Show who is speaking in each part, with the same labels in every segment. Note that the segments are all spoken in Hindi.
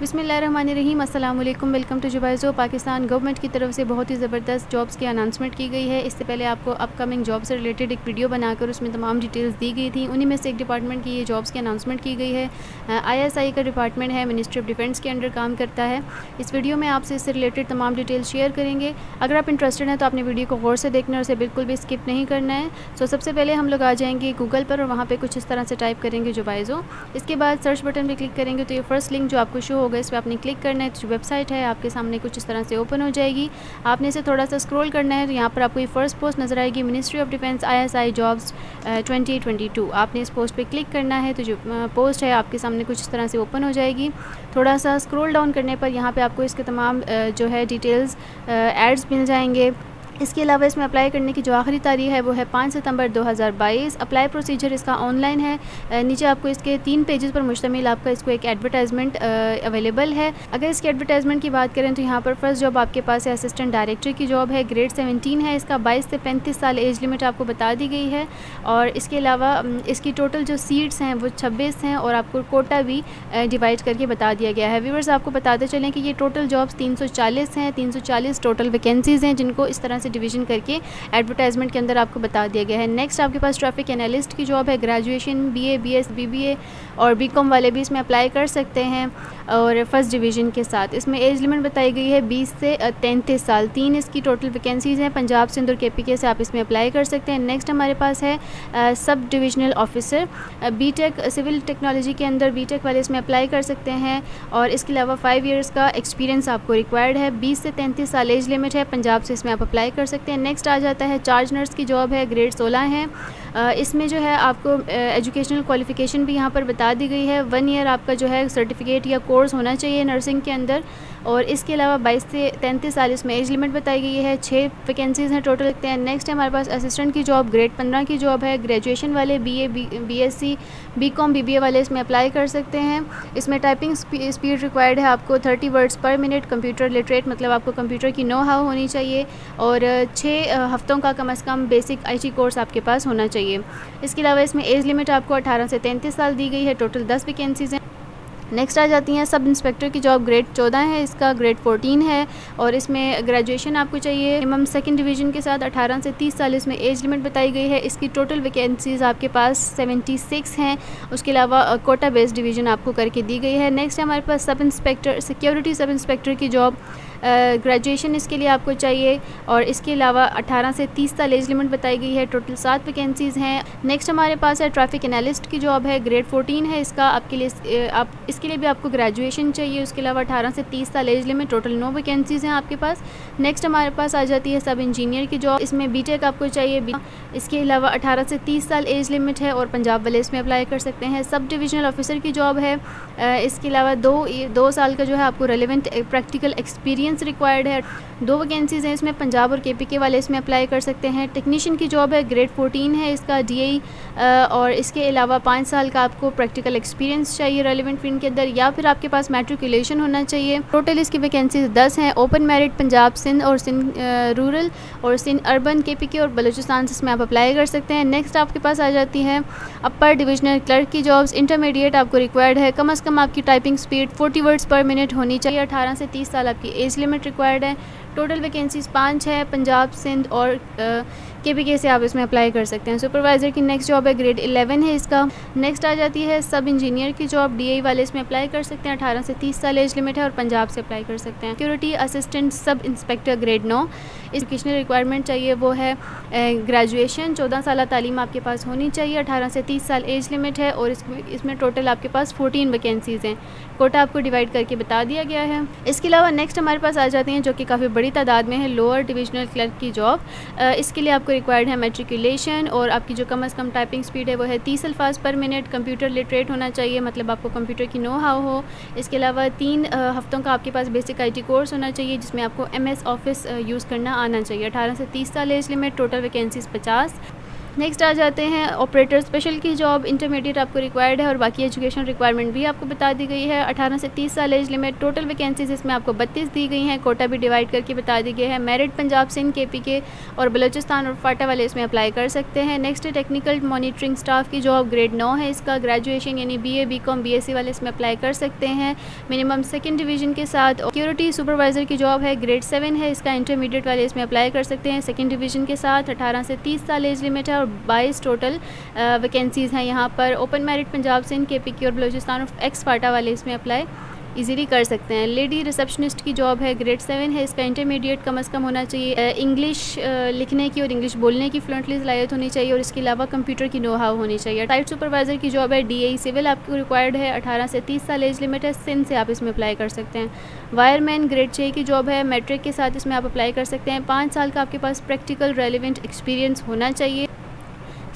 Speaker 1: बिसमीम अल्लाम वेलकम टू जुबाइज़ो पाकिस्तान गवर्नमेंट की तरफ़ से बहुत ही ज़बरदस्त जॉब्स की अनाउंसमेंट की गई है। इससे पहले आपको अपकमिंग जॉब से रिलेटेड एक वीडियो बनाकर उसमें तमाम डिटेल्स दी गई थी। उन्हीं में से एक डिपार्टमेंट की ये जॉब्स की अनाउंसमेंट की गई है। आईएसआई का डिपार्टमेंट है मिनिस्ट्री ऑफ़ डिफेंस के अंडर काम करता है। इस वीडियो में आपसे इससे रिलेटेड तमाम डिटेल्स शेयर करेंगे। अगर आप इंटरेस्टेड हैं तो आपने वीडियो को गौर से देखना और उसे बिल्कुल भी स्किप नहीं करना है। सो सबसे पहले हम लोग आ जाएँगे गूगल पर और वहाँ पर कुछ इस तरह से टाइप करेंगे जुबाइज़ो इसके बाद सर्च बटन पर क्लिक करेंगे तो ये फ़र्स्ट लिंक जो आपको शो होगा, इस पर आपने क्लिक करना है जो वेबसाइट है आपके सामने कुछ इस तरह से ओपन हो जाएगी। आपने इसे थोड़ा सा स्क्रॉल करना है तो यहाँ पर आपको ये फ़र्स्ट पोस्ट नज़र आएगी, ministry of defence ISI jobs twenty twenty two. आपने इस पोस्ट पे क्लिक करना है तो जो पोस्ट है आपके सामने कुछ इस तरह से ओपन हो जाएगी। थोड़ा सा स्क्रॉल डाउन करने पर यहाँ पे आपको इसके तमाम जो है डिटेल्स एड्स मिल जाएँगे। इसके अलावा इसमें अप्लाई करने की जो आखिरी तारीख है, वो है पाँच सितंबर 2022 अप्लाई प्रोसीजर इसका ऑनलाइन है। नीचे आपको इसके तीन पेजेस पर मुश्तमिल आपका इसको एक एडवर्टाइजमेंट अवेलेबल है। अगर इसके एडवर्टाइजमेंट की बात करें तो यहाँ पर फ़र्स्ट जॉब आपके पास है असिस्टेंट डायरेक्टर की जॉब है ग्रेड सेवनटीन है। इसका बाईस से पैंतीस साल एज लिमिट आपको बता दी गई है। और इसके अलावा इसकी टोटल जो सीट्स हैं, वो छब्बीस हैं और आपको कोटा भी डिवाइड करके बता दिया गया है। व्यूवर्स आपको बताते चलें कि ये टोटल जॉब्स तीन सौ चालीस हैं। तीन सौ चालीस टोटल वैकेंसीज़ हैं जिनको इस तरह से डिवीज़न करके एडवर्टाइजमेंट के अंदर आपको बता दिया गया है। नेक्स्ट आपके पास ट्रैफ़िक एनालिस्ट की जॉब है ग्रेजुएशन बीए बीएस बीबीए और बीकॉम वाले भी इसमें अप्लाई कर सकते हैं और फ़र्स्ट डिवीज़न के साथ। इसमें एज लिमिट बताई गई है 20 से तैंतीस साल। तीन इसकी टोटल वैकेंसीज़ हैं। पंजाब सिंध और के पी के से आप इसमें अप्लाई कर सकते हैं। नेक्स्ट हमारे पास है sub divisional officer BTech civil technology के अंदर बीटेक वाले इसमें अप्लाई कर सकते हैं और इसके अलावा फाइव ईयर्स का एक्सपीरियंस आपको रिक्वायर्ड है। बीस से तैंतीस साल एज लिमिट है। पंजाब से इसमें आप अप्लाई कर सकते हैं। नेक्स्ट आ जाता है चार्ज नर्स की जॉब है ग्रेड सोलह है। इसमें जो है आपको एजुकेशनल क्वालिफ़िकेशन भी यहाँ पर बता दी गई है। वन ईयर आपका जो है सर्टिफिकेट या कोर्स होना चाहिए नर्सिंग के अंदर। और इसके अलावा 22 से तैंतीस साल इसमें एज लिमिट बताई गई है। छः वैकेंसीज़ हैं टोटल लगते हैं। नेक्स्ट है हमारे पास असिस्टेंट की जॉब ग्रेड पंद्रह की जॉब है। ग्रेजुएशन वाले B A B S C B com B B A वाले इसमें अप्लाई कर सकते हैं। इसमें टाइपिंग स्पीड रिक्वायर्ड है आपको। Thirty words per minute computer literate मतलब आपको कंप्यूटर की नो हाउ होनी चाहिए। और छः हफ्तों का कम अज़ कम बेसिक आई कोर्स आपके पास होना चाहिए। इसके अलावा इसमें एज लिमिट आपको अठारह से तैंतीस साल दी गई है, टोटल दस वैकेंसीज़ हैं। नेक्स्ट आ जाती हैं सब इंस्पेक्टर की जॉब, ग्रेड चौदह है इसका, ग्रेड फोर्टीन है और इसमें ग्रेजुएशन आपको चाहिए। मिनिमम सेकंड डिवीज़न के साथ 18 से 30 साल इसमें एज लिमिट बताई गई है। इसकी टोटल वैकेंसीज़ आपके पास 76 हैं। उसके अलावा कोटा बेस्ड डिवीज़न आपको करके दी गई है। नेक्स्ट हमारे पास sub inspector, security sub inspector की जॉब। ग्रेजुएशन इसके लिए आपको चाहिए और इसके अलावा 18 से 30 साल एज लिमिट बताई गई है टोटल सात वैकेंसीज़ हैं। नेक्स्ट हमारे पास है ट्रैफ़िक एनालिस्ट की जॉब है ग्रेड 14 है इसका। आपके लिए आप, इसके लिए भी आपको ग्रेजुएशन चाहिए। उसके अलावा अठारह से तीस साल एज लिमिट टोटल नौ वैकेंसीज़ हैं आपके पास। नेक्स्ट हमारे पास आ जाती है सब इंजीनियर की जॉब इसमें बी आपको चाहिए। इसके अलावा अठारह से तीस साल एज लिमिट है और पंजाब वाले इसमें अप्लाई कर सकते हैं। सब डिविजनल ऑफिसर की जॉब है। इसके अलावा दो दो साल का जो है आपको relevant practical experience experience required है। दो वैकेंसीज़ हैं इसमें, पंजाब और के वाले इसमें अप्लाई कर सकते हैं। टेक्नीशियन की जॉब है ग्रेड 14 है इसका डी और इसके अलावा पाँच साल का आपको प्रैक्टिकल एक्सपीरियंस चाहिए रेलिवेंट फ़ील्ड के अंदर, या फिर आपके पास मेट्रिकुलेशन होना चाहिए। टोटल इसकी वैकेंसीज दस हैं ओपन मेरिट पंजाब, सिंध और सिंध रूरल और सिंध अर्बन के और बलूचिस्तान से इसमें आप अप्लाई कर सकते हैं। नेक्स्ट आपके पास आ जाती है अपर डिविजनल क्लर्क की जॉब्स इंटरमीडिएट आपको रिक्वायर्ड है। कम अज़ कम आपकी typing speed forty words per minute होनी चाहिए। अठारह से तीस साल आपकी एज लिमिट रिक्वायर्ड है। टोटल वैकेंसीज़ पाँच है, पंजाब, सिंध और के पी के से आप इसमें अप्लाई कर सकते हैं। सुपरवाइज़र की नेक्स्ट जॉब है ग्रेड 11 है इसका। नेक्स्ट आ जाती है सब इंजीनियर की जॉब डी वाले इसमें अप्लाई कर सकते हैं। अठारह से तीस साल एज लिमिट है और पंजाब से अप्लाई कर सकते हैं। Security assistant sub inspector grade नौ। एजुकेशनल रिक्वायरमेंट चाहिए वो है ग्रेजुएशन चौदह साल तालीम आपके पास होनी चाहिए। अठारह से तीस साल एज लिमिट है और इसमें टोटल आपके पास फोर्टीन वैकेंसीज़ हैं। कोटा आपको डिवाइड करके बता दिया गया है। इसके अलावा नेक्स्ट हमारे पास आ जाती हैं, जो कि काफ़ी बड़ी तादाद में है लोअर डिविजनल क्लर्क की जॉब इसके लिए आपको रिक्वायर्ड है मेट्रिकुलेशन और आपकी जो कम अज़ कम टाइपिंग स्पीड है, वो है तीस अल्फाज पर मिनट कंप्यूटर लिटरेट होना चाहिए मतलब आपको कंप्यूटर की नो हाउ हो। इसके अलावा तीन हफ्तों का आपके पास बेसिक आईटी कोर्स होना चाहिए, जिसमें आपको एमएस ऑफ़िस यूज़ करना आना चाहिए। अठारह से तीस साल एज लिमिट टोटल वैकेंसीज पचास। नेक्स्ट आ जाते हैं ऑपरेटर स्पेशल की जॉब इंटरमीडिएट आपको रिक्वायर्ड है और बाकी एजुकेशन रिक्वायरमेंट भी आपको बता दी गई है। 18 से 30 साल एज लिमिट टोटल वैकेंसीज इसमें आपको 32 दी गई हैं। कोटा भी डिवाइड करके बता दी गई है। मेरिट पंजाब सिंध के पी के और बलोचिस्तान और फाटा वाले इसमें अप्लाई कर सकते हैं। नेक्स्ट टेक्निकल मॉनिटरिंग स्टाफ की जॉब ग्रेड नौ है इसका। ग्रेजुएशन यानी B A B com C वाले इसमें अप्लाई कर सकते हैं। मिनिमम सेकेंड डिवीज़न के साथ सिक्योरिटी सुपरवाइज़र की जॉब है ग्रेड सेवन है। इसका इंटरमीडिएट वाले इसमें अप्लाई कर सकते हैं। सेकेंड डिवीज़न के साथ अठारह से तीस साल एज लिमिट है और बाईस टोटल वैकेंसीज़ हैं यहाँ पर। ओपन मेरिट पंजाब सिंध के पी और बलोचिस्तान और एक्स फाटा वाले इसमें अप्लाई इजीली कर सकते हैं। लेडी रिसेप्शनिस्ट की जॉब है ग्रेड सेवन है। इसका इंटरमीडिएट कम अज़ कम होना चाहिए। इंग्लिश लिखने की और इंग्लिश बोलने की फ्लुएंटली सलाहियत होनी चाहिए और इसके अलावा कंप्यूटर की नो हाउ होनी चाहिए। टाइट सुपरवाइज़र की जॉब है डीए सिविल आपको रिक्वायर्ड है। अठारह से तीस साल एज लिमिट है। सिंध से आप इसमें अप्लाई कर सकते हैं। वायरमैन ग्रेड छः की जॉब है। मेट्रिक के साथ इसमें आप अप्लाई कर सकते हैं। पाँच साल का आपके पास प्रैक्टिकल रेलिवेंट एक्सपीरियंस होना चाहिए।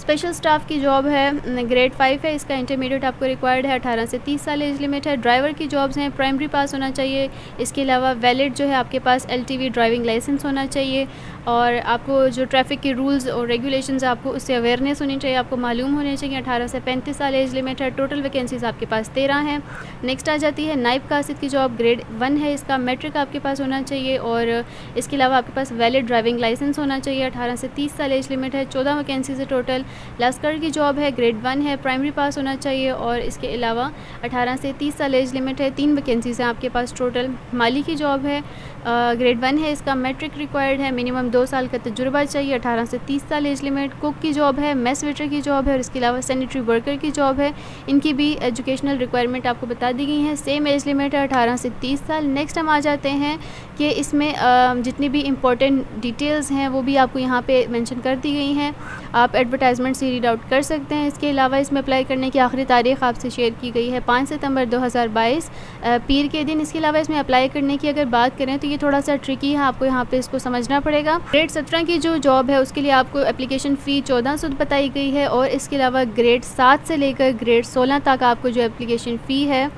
Speaker 1: स्पेशल स्टाफ की जॉब है ग्रेड फाइव है, इसका इंटरमीडिएट आपको रिक्वायर्ड है अठारह से तीस साल एज लिमिट है। ड्राइवर की जॉब्स हैं प्राइमरी पास होना चाहिए, इसके अलावा वैलिड जो है आपके पास एलटीवी ड्राइविंग लाइसेंस होना चाहिए और आपको जो ट्रैफ़िक के रूल्स और रेगुलेशंस आपको उससे अवेयरनेस होनी चाहिए, आपको मालूम होने चाहिए, अठारह से पैंतीस साल एज लिमिट है टोटल वैकेंसीज आपके पास तेरह हैं। नेक्स्ट आ जाती है नाइब कासिद की जॉब ग्रेड वन है, इसका मेट्रिक आपके पास होना चाहिए और इसके अलावा आपके पास वैलिड ड्राइविंग लाइसेंस होना चाहिए, अठारह से तीस साल एज लिमिट है, चौदह वैकेंसीज है टोटल लस्कर की जॉब है, ग्रेड वन है, प्राइमरी पास होना चाहिए और इसके अलावा अठारह से तीस साल एज लिमिट है, तीन वैकेंसीज हैं आपके पास टोटल। माली की जॉब है ग्रेड वन है, इसका मेट्रिक रिक्वायर्ड है, मिनिमम दो साल का तजुर्बा चाहिए, अठारह से तीस साल एज लिमिट। कुक की जॉब है, मेस वेटर की जॉब है और इसके अलावा सैनिटरी वर्कर की जॉब है। इनकी भी एजुकेशनल रिक्वायरमेंट आपको बता दी गई है, सेम एज लिमिट है, अठारह से तीस साल। नेक्स्ट हम आ जाते हैं कि इसमें जितनी भी इंपॉर्टेंट डिटेल्स हैं, वो भी आपको यहाँ पर मैंशन कर दी गई हैं। आप एडवर्टाइजमेंट से रीड आउट कर सकते हैं। इसके अलावा इसमें अप्लाई करने की आखिरी तारीख आपसे शेयर की गई है पाँच सितंबर 2022 पीर के दिन इसके अलावा इसमें अप्लाई करने की अगर बात करें तो ये थोड़ा सा ट्रिकी है। आपको यहाँ पे इसको समझना पड़ेगा। ग्रेड सत्रह की जो जॉब है उसके लिए आपको एप्लीकेशन फ़ी चौदह सौ बताई गई है और इसके अलावा ग्रेड सात से लेकर ग्रेड सोलह तक आपको जो एप्लीकेशन फ़ी है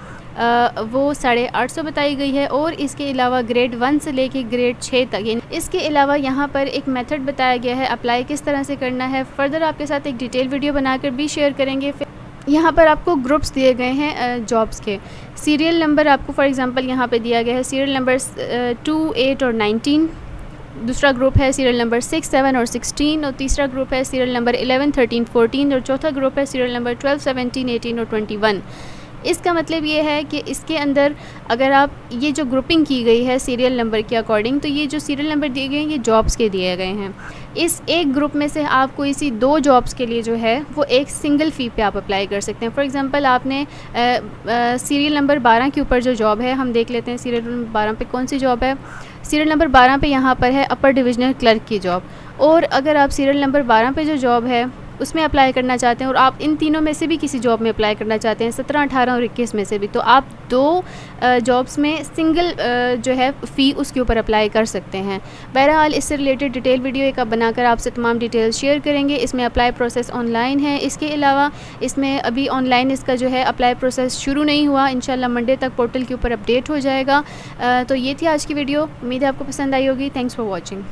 Speaker 1: वो साढ़े आठ सौ बताई गई है और इसके अलावा ग्रेड वन से लेके ग्रेड छः तक, यानी इसके अलावा यहाँ पर एक मेथड बताया गया है अप्लाई किस तरह से करना है। फर्दर आपके साथ एक डिटेल वीडियो बनाकर भी शेयर करेंगे। यहाँ पर आपको ग्रुप्स दिए गए हैं जॉब्स के। सीरियल नंबर आपको फॉर एग्ज़ाम्पल यहाँ पे दिया गया है सीरियल नंबर टू एट और नाइनटीन दूसरा ग्रुप है सीरियल नंबर सिक्स सेवन और सिक्सटीन और तीसरा ग्रुप है serial number eleven thirteen fourteen और चौथा ग्रुप है serial number twelve seventeen eighteen और ट्वेंटी वन इसका मतलब ये है कि इसके अंदर अगर आप, ये जो ग्रुपिंग की गई है सीरियल नंबर के अकॉर्डिंग तो ये जो सीरियल नंबर दिए गए हैं, ये जॉब्स के दिए गए हैं। इस एक ग्रुप में से आपको इसी दो जॉब्स के लिए जो है, वो एक सिंगल फ़ी पे आप अप्लाई कर सकते हैं। फॉर एग्ज़ाम्पल आपने सीरियल नंबर बारह के ऊपर जो जॉब है, हम देख लेते हैं सीरियल नंबर बारह पे कौन सी जॉब है। सीरियल नंबर बारह पे यहाँ पर है अपर डिविजनल क्लर्क की जॉब और अगर आप सीरियल नंबर बारह पे जो जॉब है उसमें अप्लाई करना चाहते हैं और आप इन तीनों में से भी किसी जॉब में अप्लाई करना चाहते हैं, सत्रह, अठारह और इक्कीस में से भी तो आप दो जॉब्स में सिंगल जो है फ़ी उसके ऊपर अप्लाई कर सकते हैं। बहरहाल, इससे रिलेटेड डिटेल वीडियो एक आप बनाकर आपसे तमाम डिटेल्स शेयर करेंगे। इसमें अप्लाई प्रोसेस ऑनलाइन है। इसके अलावा, इसमें अभी ऑनलाइन इसका जो है अप्लाई प्रोसेस शुरू नहीं हुआ। इन मंडे तक पोर्टल के ऊपर अपडेट हो जाएगा। तो ये थी आज की वीडियो उम्मीद है आपको पसंद आई होगी। Thanks for watching